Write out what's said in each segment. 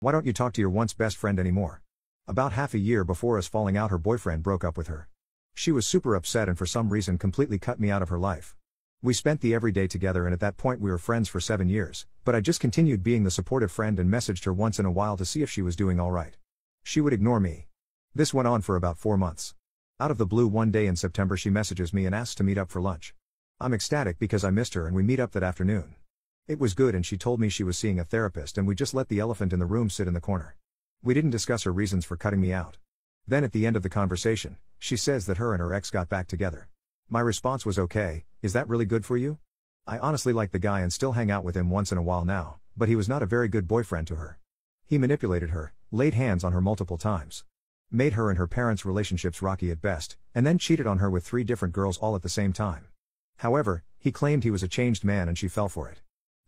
Why don't you talk to your once best friend anymore? About half a year before us falling out, her boyfriend broke up with her. She was super upset and for some reason completely cut me out of her life. We spent the everyday together and at that point we were friends for seven years, but I just continued being the supportive friend and messaged her once in a while to see if she was doing alright. She would ignore me. This went on for about four months. Out of the blue one day in September she messages me and asks to meet up for lunch. I'm ecstatic because I missed her and we meet up that afternoon. It was good and she told me she was seeing a therapist and we just let the elephant in the room sit in the corner. We didn't discuss her reasons for cutting me out. Then at the end of the conversation, she says that her and her ex got back together. My response was okay, is that really good for you? I honestly like the guy and still hang out with him once in a while now, but he was not a very good boyfriend to her. He manipulated her, laid hands on her multiple times. Made her and her parents' relationships rocky at best, and then cheated on her with three different girls all at the same time. However, he claimed he was a changed man and she fell for it.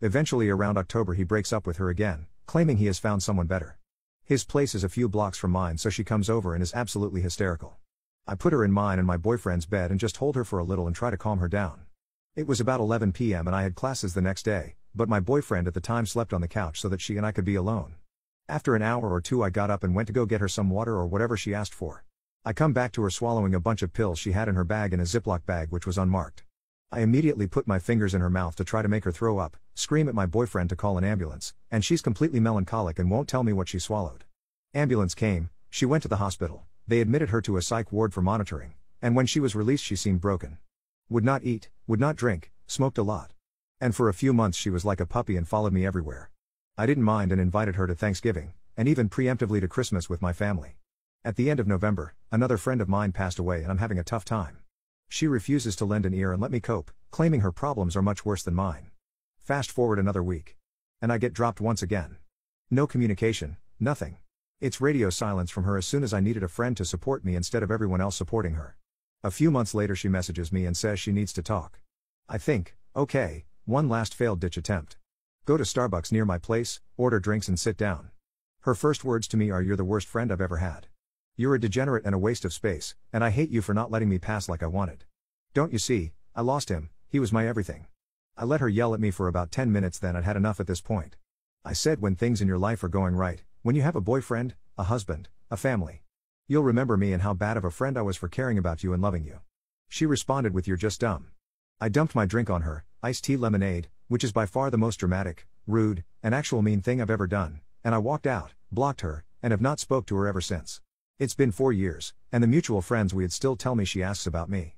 Eventually, around October, he breaks up with her again, claiming he has found someone better. His place is a few blocks from mine, so she comes over and is absolutely hysterical. I put her in mine and my boyfriend's bed and just hold her for a little and try to calm her down. It was about 11 p.m. and I had classes the next day, but my boyfriend at the time slept on the couch so that she and I could be alone. After an hour or two, I got up and went to go get her some water or whatever she asked for. I come back to her swallowing a bunch of pills she had in her bag in a Ziploc bag which was unmarked. I immediately put my fingers in her mouth to try to make her throw up, scream at my boyfriend to call an ambulance, and she's completely melancholic and won't tell me what she swallowed. Ambulance came, she went to the hospital, they admitted her to a psych ward for monitoring, and when she was released, she seemed broken. Would not eat, would not drink, smoked a lot. And for a few months, she was like a puppy and followed me everywhere. I didn't mind and invited her to Thanksgiving, and even preemptively to Christmas with my family. At the end of November, another friend of mine passed away and I'm having a tough time. She refuses to lend an ear and let me cope, claiming her problems are much worse than mine. Fast forward another week. And I get dropped once again. No communication, nothing. It's radio silence from her as soon as I needed a friend to support me instead of everyone else supporting her. A few months later, she messages me and says she needs to talk. I think, okay, one last failed ditch attempt. Go to Starbucks near my place, order drinks, and sit down. Her first words to me are You're the worst friend I've ever had. You're a degenerate and a waste of space, and I hate you for not letting me pass like I wanted. Don't you see, I lost him, he was my everything. I let her yell at me for about 10 minutes, then I'd had enough at this point. I said, When things in your life are going right, when you have a boyfriend, a husband, a family, you'll remember me and how bad of a friend I was for caring about you and loving you. She responded with, You're just dumb. I dumped my drink on her, iced tea lemonade, which is by far the most dramatic, rude, and actual mean thing I've ever done, and I walked out, blocked her, and have not spoke to her ever since. It's been four years, and the mutual friends we had still tell me she asks about me.